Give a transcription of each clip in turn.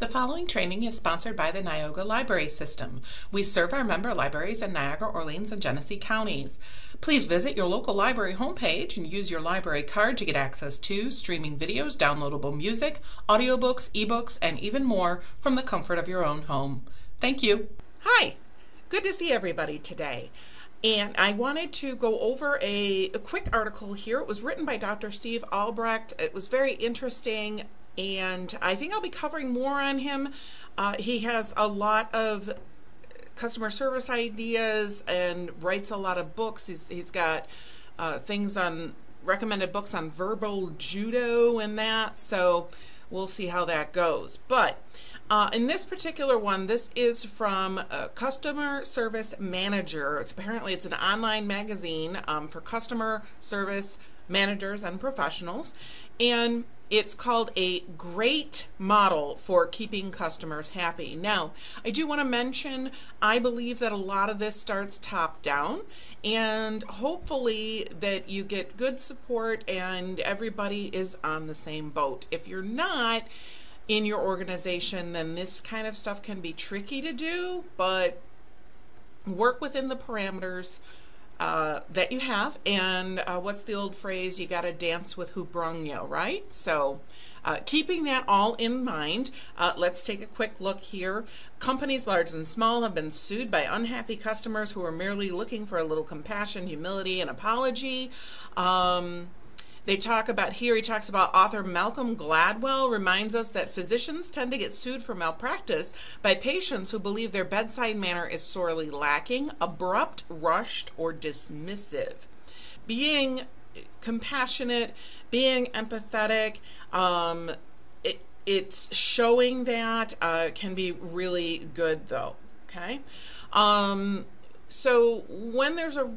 The following training is sponsored by the Nioga Library System. We serve our member libraries in Niagara, Orleans, and Genesee counties. Please visit your local library homepage and use your library card to get access to streaming videos, downloadable music, audiobooks, ebooks, and even more from the comfort of your own home. Thank you. Hi, good to see everybody today. And I wanted to go over a, a, quick article here. It was written by Dr. Steve Albrecht. It was very interesting and I think I'll be covering more on him. Uh, he has a lot of customer service ideas and writes a lot of books. He's, he's got uh, things on recommended books on verbal judo and that. So we'll see how that goes. But uh, in this particular one, this is from Customer Service Manager. It's apparently it's an online magazine um, for customer service managers and professionals, and it's called a great model for keeping customers happy. Now, I do want to mention I believe that a lot of this starts top down and hopefully that you get good support and everybody is on the same boat. If you're not in your organization, then this kind of stuff can be tricky to do, but work within the parameters uh, that you have. And uh, what's the old phrase? You got to dance with who brung you, right? So, uh, keeping that all in mind, uh, let's take a quick look here. Companies large and small have been sued by unhappy customers who are merely looking for a little compassion, humility, and apology. Um, they talk about here, he talks about author Malcolm Gladwell reminds us that physicians tend to get sued for malpractice by patients who believe their bedside manner is sorely lacking, abrupt, rushed, or dismissive. Being compassionate, being empathetic, um, it, it's showing that uh, can be really good though. Okay. Um, so when there's a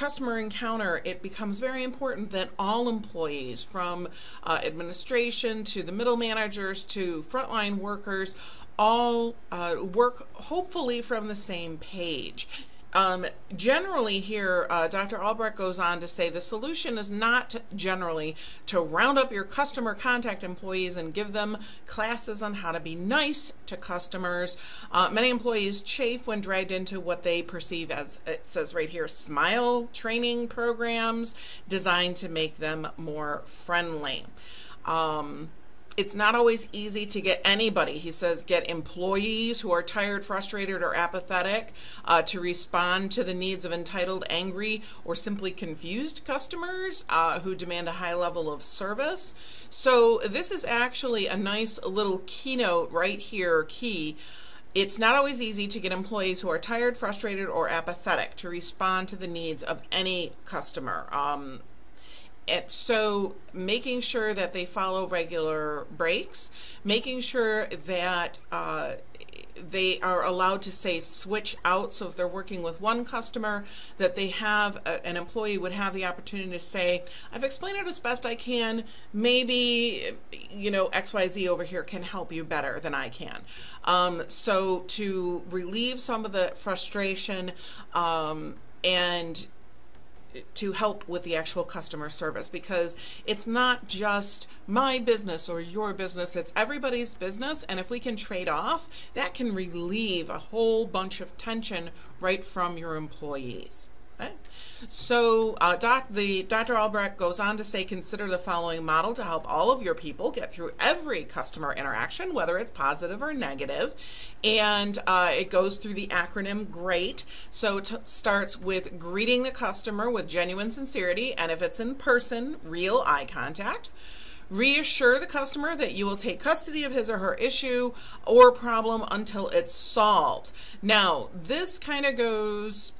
customer encounter, it becomes very important that all employees, from uh, administration to the middle managers to frontline workers, all uh, work hopefully from the same page. Um, generally, here, uh, Dr. Albrecht goes on to say the solution is not generally to round up your customer contact employees and give them classes on how to be nice to customers. Uh, many employees chafe when dragged into what they perceive as, it says right here, smile training programs designed to make them more friendly. Um, it's not always easy to get anybody, he says, get employees who are tired, frustrated, or apathetic uh, to respond to the needs of entitled, angry, or simply confused customers uh, who demand a high level of service. So, this is actually a nice little keynote right here, key. It's not always easy to get employees who are tired, frustrated, or apathetic to respond to the needs of any customer. Um, and so making sure that they follow regular breaks, making sure that uh, they are allowed to say switch out. So if they're working with one customer, that they have a, an employee would have the opportunity to say, I've explained it as best I can. Maybe, you know, XYZ over here can help you better than I can. Um, so to relieve some of the frustration um, and to help with the actual customer service because it's not just my business or your business, it's everybody's business. And if we can trade off, that can relieve a whole bunch of tension right from your employees. So uh, doc, the Dr. Albrecht goes on to say, consider the following model to help all of your people get through every customer interaction, whether it's positive or negative. And uh, it goes through the acronym GREAT. So it starts with greeting the customer with genuine sincerity, and if it's in person, real eye contact. Reassure the customer that you will take custody of his or her issue or problem until it's solved. Now, this kind of goes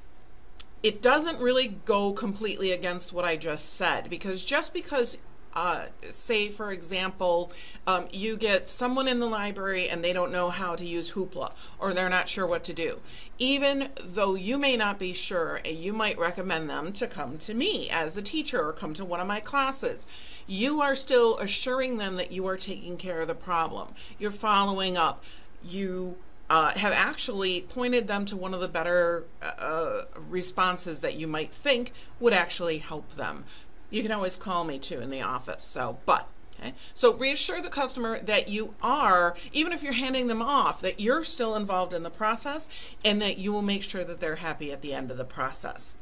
it doesn't really go completely against what I just said because just because uh, say for example um, you get someone in the library and they don't know how to use hoopla or they're not sure what to do even though you may not be sure and you might recommend them to come to me as a teacher or come to one of my classes you are still assuring them that you are taking care of the problem. You're following up. You uh, have actually pointed them to one of the better uh, responses that you might think would actually help them. You can always call me too in the office. So, but Okay? So reassure the customer that you are, even if you're handing them off, that you're still involved in the process and that you will make sure that they're happy at the end of the process.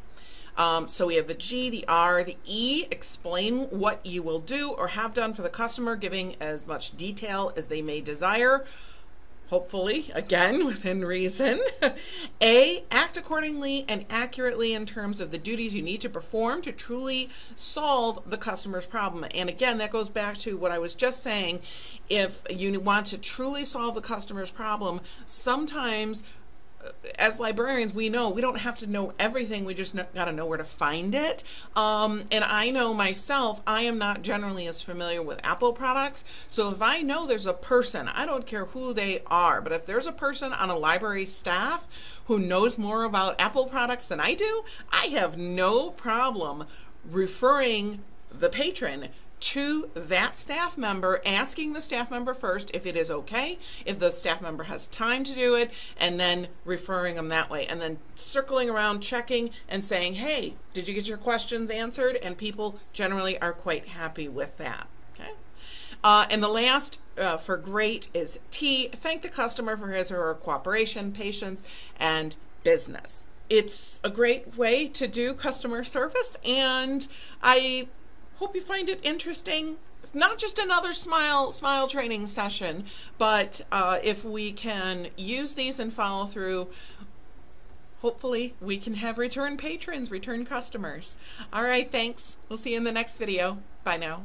Um, so we have the G, the R, the E, explain what you will do or have done for the customer, giving as much detail as they may desire hopefully, again, within reason. A, act accordingly and accurately in terms of the duties you need to perform to truly solve the customer's problem. And again, that goes back to what I was just saying. If you want to truly solve the customer's problem, sometimes as librarians, we know we don't have to know everything. We just got to know where to find it. Um, and I know myself, I am not generally as familiar with Apple products. So if I know there's a person, I don't care who they are, but if there's a person on a library staff who knows more about Apple products than I do, I have no problem referring the patron to that staff member, asking the staff member first if it is okay, if the staff member has time to do it, and then referring them that way. And then circling around, checking, and saying, hey, did you get your questions answered? And people generally are quite happy with that. Okay. Uh, and the last uh, for great is T. Thank the customer for his or her cooperation, patience, and business. It's a great way to do customer service, and I Hope you find it interesting. Not just another smile smile training session, but uh, if we can use these and follow through, hopefully we can have return patrons, return customers. All right, thanks. We'll see you in the next video. Bye now.